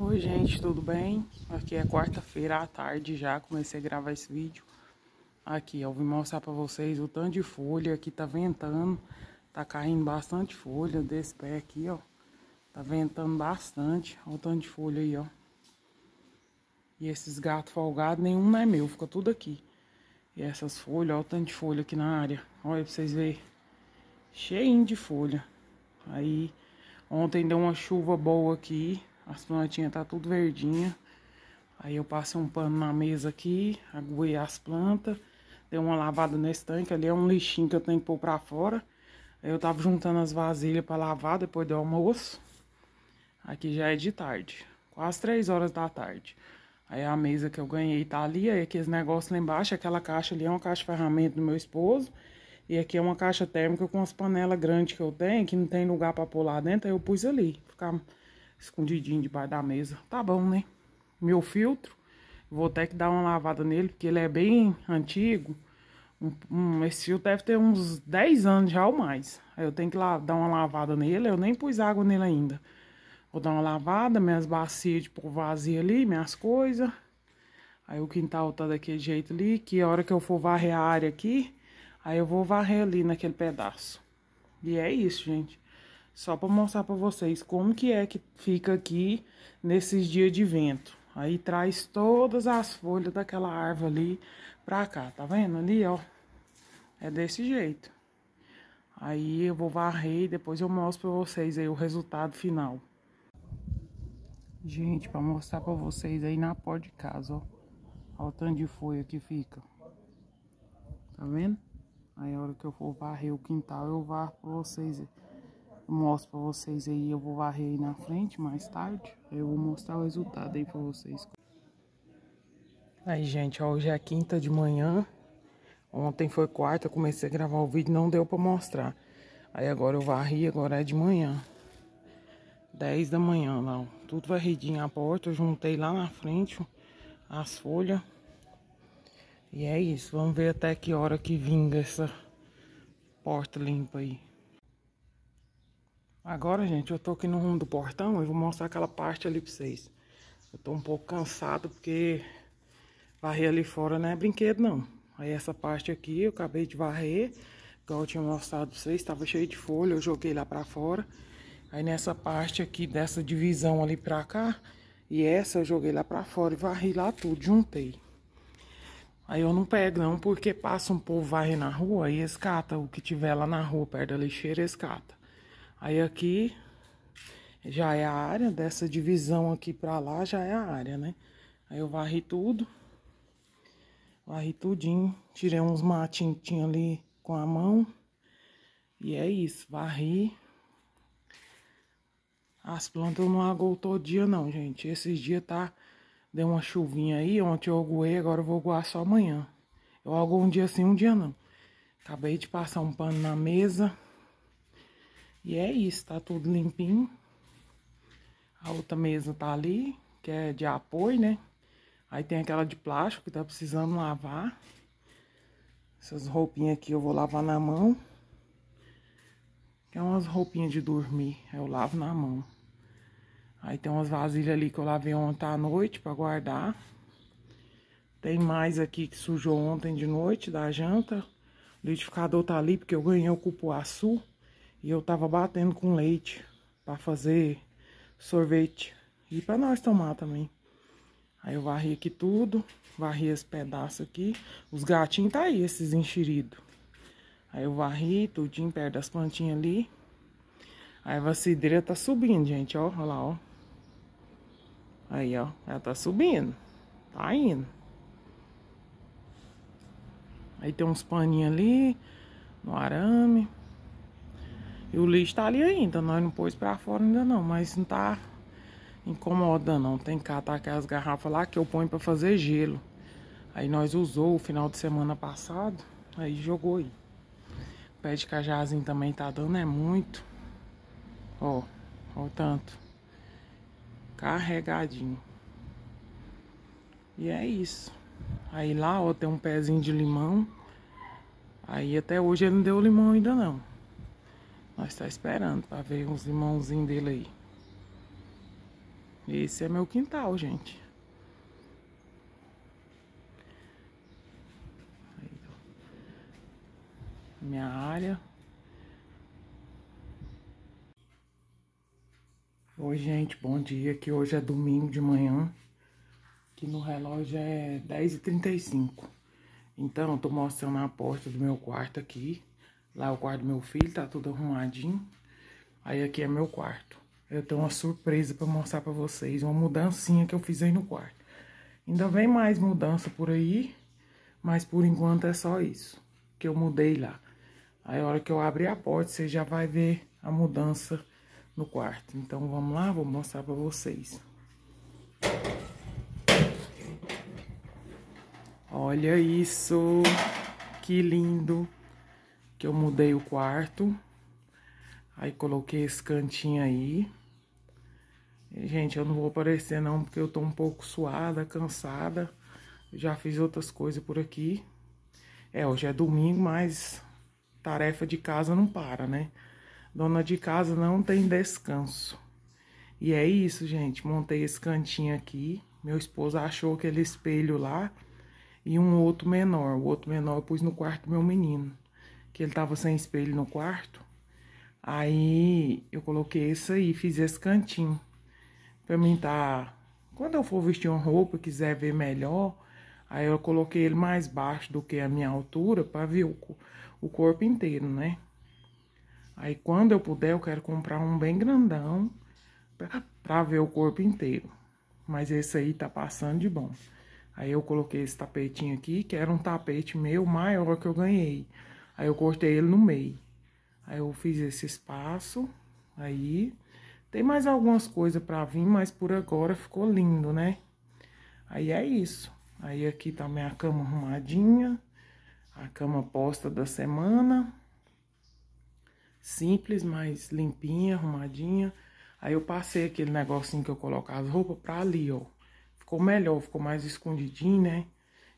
Oi gente, tudo bem? Aqui é quarta-feira à tarde já, comecei a gravar esse vídeo. Aqui, eu vim mostrar pra vocês o tanto de folha, aqui tá ventando, tá caindo bastante folha desse pé aqui, ó. Tá ventando bastante, olha o tanto de folha aí, ó. E esses gatos folgados, nenhum não é meu, fica tudo aqui. E essas folhas, olha o tanto de folha aqui na área. Olha pra vocês verem. Cheinho de folha. Aí, ontem deu uma chuva boa aqui. As plantinhas tá tudo verdinha. Aí eu passei um pano na mesa aqui, aguei as plantas, dei uma lavada nesse tanque, ali é um lixinho que eu tenho que pôr pra fora. Aí eu tava juntando as vasilhas pra lavar depois do almoço. Aqui já é de tarde, quase três horas da tarde. Aí a mesa que eu ganhei tá ali, aí aqueles negócios lá embaixo, aquela caixa ali é uma caixa de ferramenta do meu esposo. E aqui é uma caixa térmica com as panelas grandes que eu tenho, que não tem lugar pra pôr lá dentro, aí eu pus ali, ficar escondidinho debaixo da mesa. Tá bom, né? Meu filtro, vou ter que dar uma lavada nele, porque ele é bem antigo. Um, um, esse filtro deve ter uns 10 anos já ou mais. Aí eu tenho que lá, dar uma lavada nele, eu nem pus água nele ainda. Vou dar uma lavada, minhas bacias de pôr vazia ali, minhas coisas. Aí o quintal tá daquele jeito ali, que a hora que eu for varrer a área aqui, aí eu vou varrer ali naquele pedaço. E é isso, gente. Só para mostrar para vocês como que é que fica aqui nesses dias de vento. Aí traz todas as folhas daquela árvore ali pra cá, tá vendo ali, ó? É desse jeito. Aí eu vou varrer e depois eu mostro pra vocês aí o resultado final. Gente, pra mostrar pra vocês aí na porta de casa, ó. Olha o tanto de folha que fica. Tá vendo? Aí a hora que eu for varrer o quintal, eu varro pra vocês aí mostro pra vocês aí, eu vou varrer aí na frente mais tarde. Eu vou mostrar o resultado aí pra vocês. Aí, gente, ó, hoje é quinta de manhã. Ontem foi quarta, comecei a gravar o vídeo, não deu pra mostrar. Aí agora eu varri, agora é de manhã. 10 da manhã ó. Tudo varridinho a porta, eu juntei lá na frente as folhas. E é isso, vamos ver até que hora que vinga essa porta limpa aí. Agora, gente, eu tô aqui no rumo do portão e vou mostrar aquela parte ali pra vocês. Eu tô um pouco cansado porque varrer ali fora não é brinquedo, não. Aí essa parte aqui eu acabei de varrer, igual eu tinha mostrado pra vocês, tava cheio de folha, eu joguei lá pra fora. Aí nessa parte aqui, dessa divisão ali pra cá, e essa eu joguei lá pra fora e varri lá tudo, juntei. Aí eu não pego não, porque passa um povo varrer na rua e escata o que tiver lá na rua, perto da lixeira, escata. Aí aqui já é a área, dessa divisão aqui pra lá já é a área, né? Aí eu varri tudo. Varri tudinho. Tirei uns matinhos tinha ali com a mão. E é isso, varri. As plantas eu não agou todo dia não, gente. Esses dias tá... Deu uma chuvinha aí, ontem eu aguei, agora eu vou aguar só amanhã. Eu aguo um dia sim, um dia não. Acabei de passar um pano na mesa. E é isso, tá tudo limpinho. A outra mesa tá ali, que é de apoio, né? Aí tem aquela de plástico que tá precisando lavar. Essas roupinhas aqui eu vou lavar na mão. Que é umas roupinhas de dormir, eu lavo na mão. Aí tem umas vasilhas ali que eu lavei ontem à noite pra guardar. Tem mais aqui que sujou ontem de noite da janta. O liquidificador tá ali porque eu ganhei o cupuaçu. E eu tava batendo com leite pra fazer sorvete. E pra nós tomar também. Aí eu varri aqui tudo, varri esse pedaço aqui. Os gatinhos tá aí, esses enxeridos. Aí eu varri tudinho perto das plantinhas ali. Aí a vacideira tá subindo, gente, ó. Olha lá, ó. Aí, ó. Ela tá subindo. Tá indo. Aí tem uns paninhos ali no arame. O lixo tá ali ainda, nós não pôs pra fora ainda não, mas não tá incomodando não. Tem que catar aquelas garrafas lá que eu ponho pra fazer gelo. Aí nós usou o final de semana passado, aí jogou aí. O pé de cajazinho também tá dando, é muito. Ó, ó o tanto. Carregadinho. E é isso. Aí lá, ó, tem um pezinho de limão. Aí até hoje ele não deu limão ainda não. Nós tá esperando pra ver uns limãozinhos dele aí. Esse é meu quintal, gente. Minha área. Oi, gente, bom dia. Que hoje é domingo de manhã. Que no relógio é 10h35. Então, eu tô mostrando a porta do meu quarto aqui. Lá é o quarto do meu filho, tá tudo arrumadinho. Aí aqui é meu quarto. Eu tenho uma surpresa pra mostrar pra vocês. Uma mudancinha que eu fiz aí no quarto. Ainda vem mais mudança por aí. Mas por enquanto é só isso. Que eu mudei lá. Aí a hora que eu abrir a porta, você já vai ver a mudança no quarto. Então vamos lá, vou mostrar para vocês. Olha isso, que lindo que eu mudei o quarto. Aí coloquei esse cantinho aí. E, gente, eu não vou aparecer não, porque eu tô um pouco suada, cansada. Já fiz outras coisas por aqui. É, hoje é domingo, mas tarefa de casa não para, né? Dona de casa não tem descanso. E é isso, gente. Montei esse cantinho aqui. Meu esposo achou aquele espelho lá e um outro menor. O outro menor eu pus no quarto do meu menino. Que ele tava sem espelho no quarto. Aí eu coloquei esse aí, fiz esse cantinho. Pra mim tá. Quando eu for vestir uma roupa, quiser ver melhor, aí eu coloquei ele mais baixo do que a minha altura para ver o, o corpo inteiro, né? Aí quando eu puder, eu quero comprar um bem grandão pra, pra ver o corpo inteiro. Mas esse aí tá passando de bom. Aí eu coloquei esse tapetinho aqui, que era um tapete meu maior que eu ganhei. Aí eu cortei ele no meio. Aí eu fiz esse espaço, aí... Tem mais algumas coisas pra vir, mas por agora ficou lindo, né? Aí é isso. Aí aqui tá minha cama arrumadinha, a cama posta da semana simples, mas limpinha, arrumadinha. Aí eu passei aquele negocinho que eu coloco as roupas pra ali, ó. Ficou melhor, ficou mais escondidinho, né?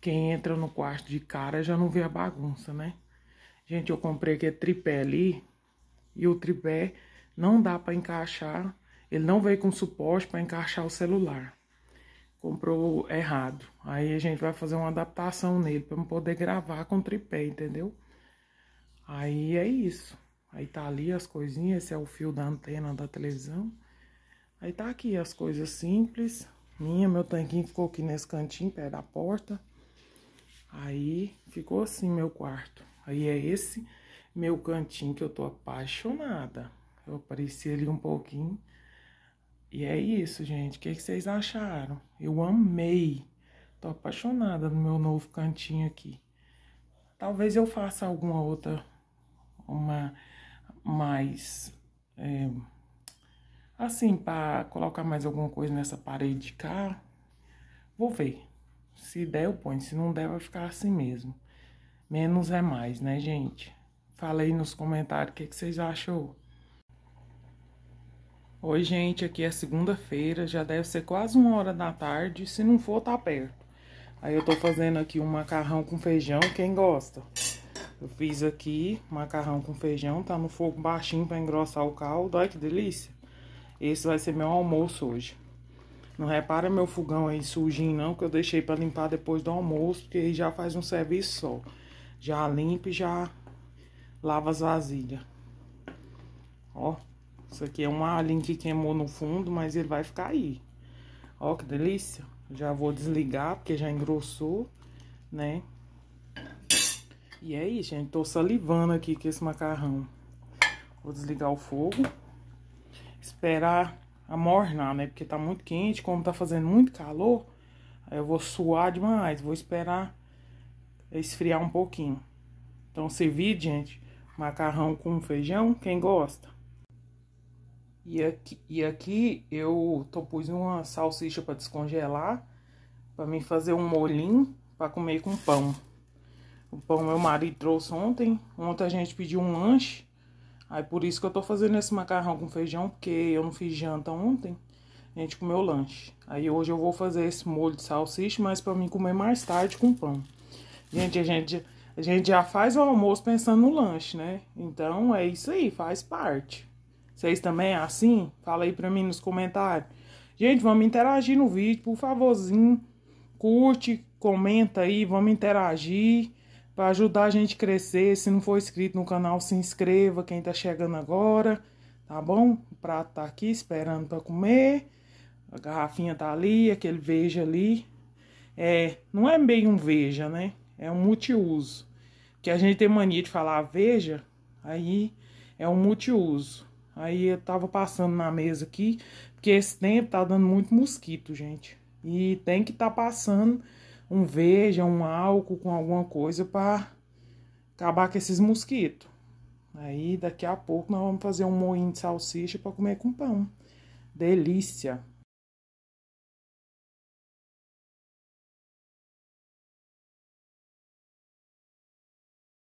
Quem entra no quarto de cara já não vê a bagunça, né? Gente, eu comprei aquele tripé ali. E o tripé não dá pra encaixar. Ele não veio com suporte pra encaixar o celular. Comprou errado. Aí a gente vai fazer uma adaptação nele pra poder gravar com tripé, entendeu? Aí é isso. Aí tá ali as coisinhas, esse é o fio da antena da televisão. Aí tá aqui as coisas simples. Minha, meu tanquinho ficou aqui nesse cantinho, perto da porta. Aí ficou assim meu quarto. Aí é esse meu cantinho que eu tô apaixonada. Eu apareci ali um pouquinho. E é isso, gente. O que, que vocês acharam? Eu amei. Tô apaixonada no meu novo cantinho aqui. Talvez eu faça alguma outra, uma mais é, assim para colocar mais alguma coisa nessa parede de cá. Vou ver. Se der, eu ponho. Se não der, vai ficar assim mesmo. Menos é mais, né, gente? Fala aí nos comentários o que, que vocês acham. Oi, gente. Aqui é segunda-feira. Já deve ser quase uma hora da tarde. Se não for, tá perto. Aí eu tô fazendo aqui um macarrão com feijão. Quem gosta? Eu fiz aqui macarrão com feijão, tá no fogo baixinho para engrossar o caldo. Olha que delícia. Esse vai ser meu almoço hoje. Não repara meu fogão aí sujinho não, que eu deixei para limpar depois do almoço, porque aí já faz um serviço só. Já limpa e já lava as vasilhas. Ó, isso aqui é um alho que queimou no fundo, mas ele vai ficar aí. Ó, que delícia. Já vou desligar, porque já engrossou, né? E é isso, gente. Tô salivando aqui com esse macarrão. Vou desligar o fogo. Esperar amornar, né? Porque tá muito quente. Como tá fazendo muito calor, aí eu vou suar demais. Vou esperar esfriar um pouquinho. Então, servir, gente, macarrão com feijão. Quem gosta? E aqui, e aqui eu tô pus uma salsicha para descongelar. para mim fazer um molinho para comer com pão. O pão meu marido trouxe ontem. Ontem a gente pediu um lanche. Aí por isso que eu tô fazendo esse macarrão com feijão, porque eu não fiz janta ontem. A gente comeu lanche. Aí hoje eu vou fazer esse molho de salsicha, mas para mim comer mais tarde com pão. Gente, a gente, a gente já faz o almoço pensando no lanche, né? Então é isso aí, faz parte. Vocês também é assim? Fala aí pra mim nos comentários. Gente, vamos interagir no vídeo, por favorzinho. Curte, comenta aí, vamos interagir para ajudar a gente a crescer. Se não for inscrito no canal, se inscreva, quem tá chegando agora, tá bom? O prato tá aqui esperando para comer. A garrafinha tá ali, aquele veja ali. É, não é bem um veja, né? É um multiuso. Que a gente tem mania de falar veja, aí é um multiuso. Aí eu tava passando na mesa aqui, porque esse tempo tá dando muito mosquito, gente. E tem que tá passando um veja, um álcool com alguma coisa para acabar com esses mosquitos. Aí daqui a pouco nós vamos fazer um moinho de salsicha para comer com pão. Delícia!